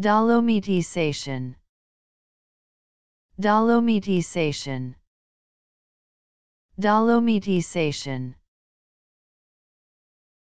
Dolomitization Dolomitization Dolomitization